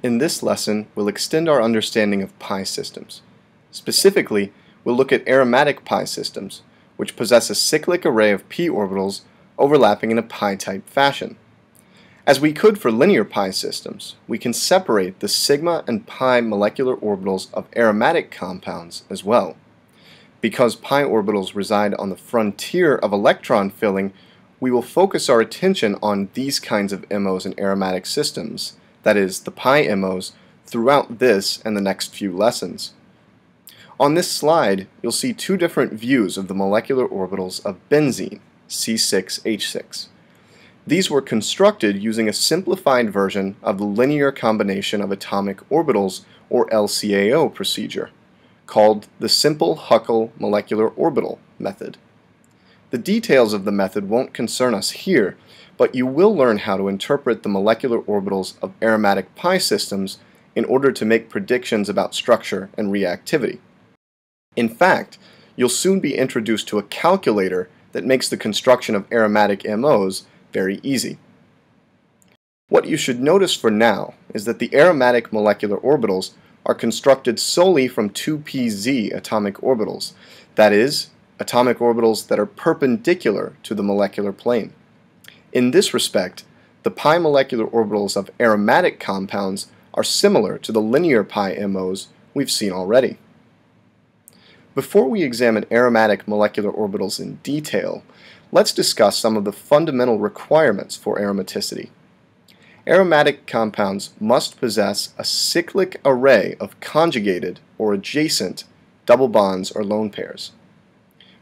In this lesson, we'll extend our understanding of pi systems. Specifically, we'll look at aromatic pi systems, which possess a cyclic array of p orbitals overlapping in a pi-type fashion. As we could for linear pi systems, we can separate the sigma and pi molecular orbitals of aromatic compounds as well. Because pi orbitals reside on the frontier of electron filling, we will focus our attention on these kinds of MOs in aromatic systems, that is, the pi MOs, throughout this and the next few lessons. On this slide, you'll see two different views of the molecular orbitals of benzene, C6H6. These were constructed using a simplified version of the linear combination of atomic orbitals, or LCAO procedure, called the simple Huckel molecular orbital method. The details of the method won't concern us here, but you will learn how to interpret the molecular orbitals of aromatic pi systems in order to make predictions about structure and reactivity. In fact, you'll soon be introduced to a calculator that makes the construction of aromatic MOs very easy. What you should notice for now is that the aromatic molecular orbitals are constructed solely from 2pz atomic orbitals, that is, atomic orbitals that are perpendicular to the molecular plane. In this respect, the pi molecular orbitals of aromatic compounds are similar to the linear pi MOs we've seen already. Before we examine aromatic molecular orbitals in detail, let's discuss some of the fundamental requirements for aromaticity. Aromatic compounds must possess a cyclic array of conjugated or adjacent double bonds or lone pairs.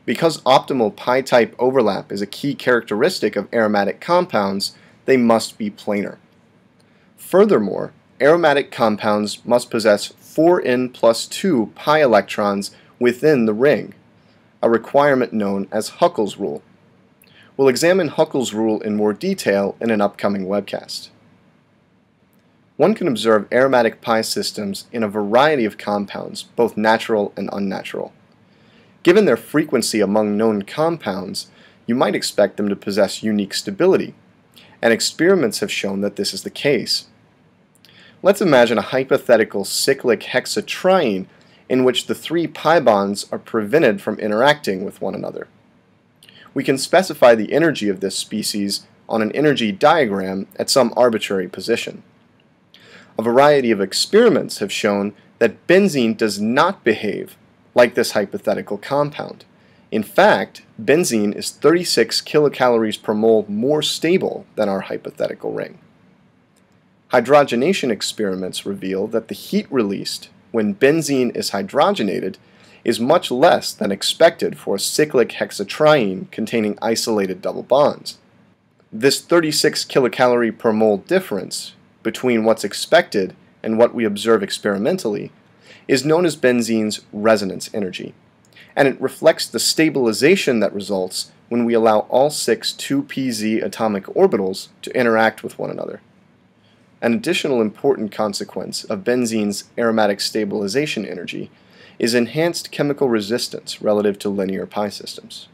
Because optimal pi-type overlap is a key characteristic of aromatic compounds, they must be planar. Furthermore, aromatic compounds must possess 4n plus 2 pi electrons within the ring, a requirement known as Huckel's rule. We'll examine Huckel's rule in more detail in an upcoming webcast. One can observe aromatic pi systems in a variety of compounds, both natural and unnatural. Given their frequency among known compounds, you might expect them to possess unique stability, and experiments have shown that this is the case. Let's imagine a hypothetical cyclic hexatriene in which the three pi bonds are prevented from interacting with one another. We can specify the energy of this species on an energy diagram at some arbitrary position. A variety of experiments have shown that benzene does not behave like this hypothetical compound. In fact, benzene is 36 kilocalories per mole more stable than our hypothetical ring. Hydrogenation experiments reveal that the heat released when benzene is hydrogenated is much less than expected for a cyclic hexatriene containing isolated double bonds. This 36 kilocalorie per mole difference between what's expected and what we observe experimentally is known as benzene's resonance energy, and it reflects the stabilization that results when we allow all six 2pz atomic orbitals to interact with one another. An additional important consequence of benzene's aromatic stabilization energy is enhanced chemical resistance relative to linear pi systems.